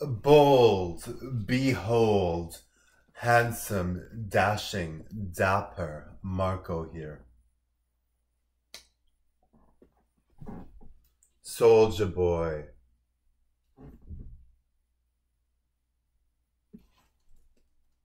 Bold, behold, handsome, dashing, dapper Marco here. Soldier boy,